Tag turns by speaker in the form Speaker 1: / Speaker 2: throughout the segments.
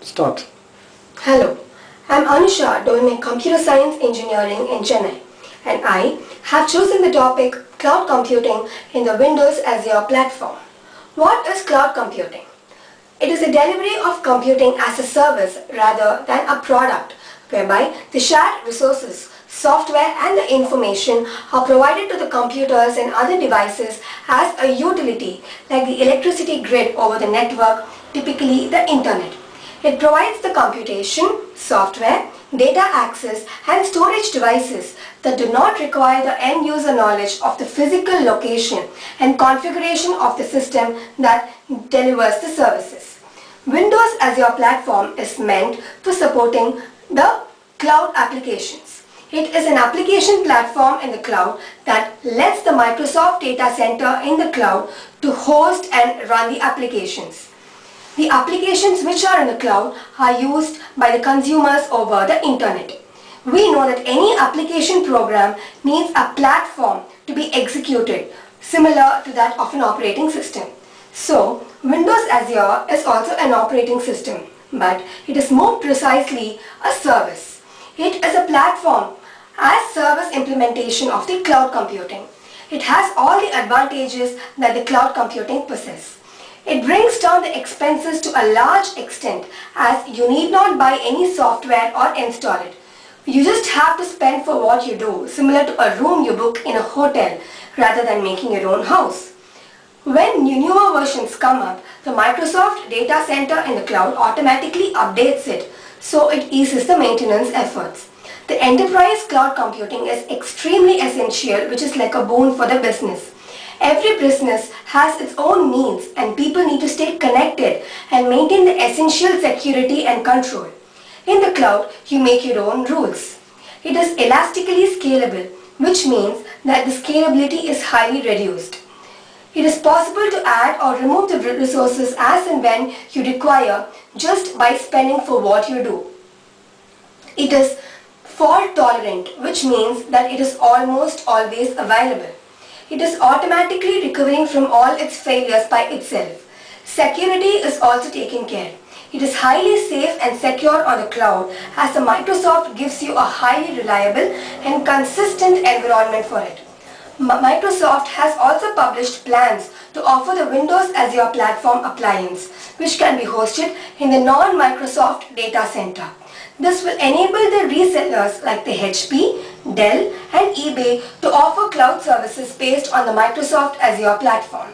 Speaker 1: Start.
Speaker 2: Hello, I'm Anusha doing computer science engineering in Chennai and I have chosen the topic cloud computing in the Windows Azure platform. What is cloud computing? It is a delivery of computing as a service rather than a product whereby the shared resources, software and the information are provided to the computers and other devices as a utility like the electricity grid over the network, typically the internet. It provides the computation, software, data access and storage devices that do not require the end user knowledge of the physical location and configuration of the system that delivers the services. Windows Azure platform is meant for supporting the cloud applications. It is an application platform in the cloud that lets the Microsoft Data Center in the cloud to host and run the applications. The applications which are in the cloud are used by the consumers over the internet. We know that any application program needs a platform to be executed similar to that of an operating system. So, Windows Azure is also an operating system, but it is more precisely a service. It is a platform as service implementation of the cloud computing. It has all the advantages that the cloud computing possesses. It brings down the expenses to a large extent as you need not buy any software or install it. You just have to spend for what you do, similar to a room you book in a hotel rather than making your own house. When newer versions come up, the Microsoft Data Center in the cloud automatically updates it, so it eases the maintenance efforts. The enterprise cloud computing is extremely essential, which is like a boon for the business. Every business has its own needs and people need to stay connected and maintain the essential security and control. In the cloud, you make your own rules. It is elastically scalable, which means that the scalability is highly reduced. It is possible to add or remove the resources as and when you require just by spending for what you do. It is fault tolerant, which means that it is almost always available. It is automatically recovering from all its failures by itself. Security is also taken care. It is highly safe and secure on the cloud as the Microsoft gives you a highly reliable and consistent environment for it. Microsoft has also published plans to offer the Windows Azure Platform appliance which can be hosted in the non-Microsoft data center. This will enable the resellers like the HP, Dell and eBay to offer cloud services based on the Microsoft Azure platform.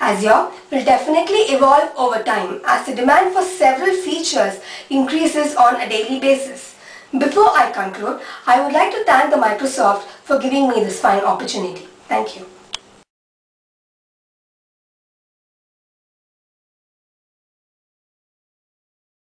Speaker 2: Azure will definitely evolve over time as the demand for several features increases on a daily basis. Before I conclude, I would like to thank the Microsoft for giving me this fine opportunity. Thank you.